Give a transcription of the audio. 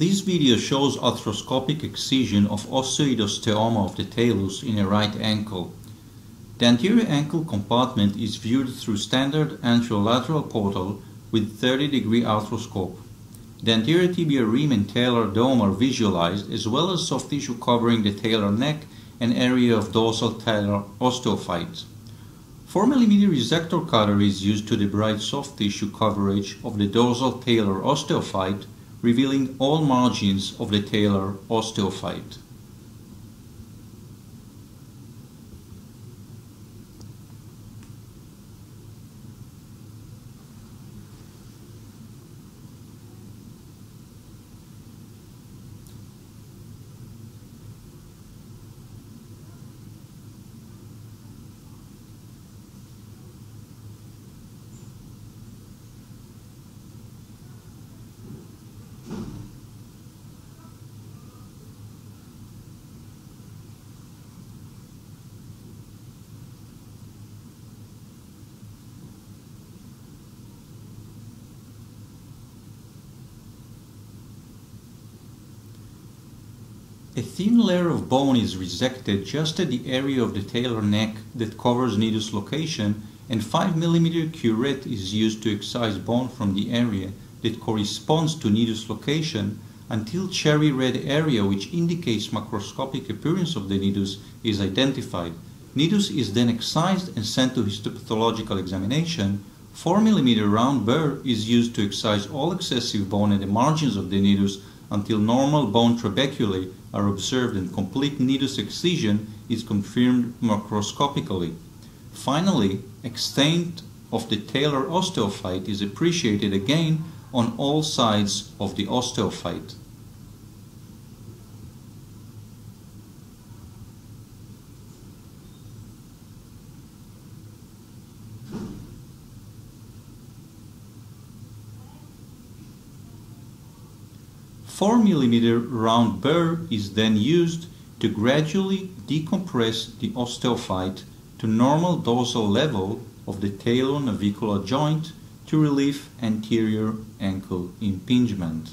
This video shows arthroscopic excision of osteoid osteoma of the talus in a right ankle. The anterior ankle compartment is viewed through standard anterolateral portal with 30 degree arthroscope. The anterior tibia rim and talar dome are visualized as well as soft tissue covering the talar neck and area of dorsal talar osteophyte. 4 mm resector cutter is used to debride soft tissue coverage of the dorsal talar osteophyte revealing all margins of the talar osteophyte. A thin layer of bone is resected just at the area of the talar neck that covers nidus location and 5 mm curette is used to excise bone from the area that corresponds to nidus location until cherry red area which indicates macroscopic appearance of the nidus is identified. Nidus is then excised and sent to histopathological examination. 4 mm round burr is used to excise all excessive bone at the margins of the nidus until normal bone trabeculae are observed and complete nidus excision is confirmed macroscopically. Finally, extent of the talar osteophyte is appreciated again on all sides of the osteophyte. Four millimeter round burr is then used to gradually decompress the osteophyte to normal dorsal level of the talonavicular joint to relieve anterior ankle impingement.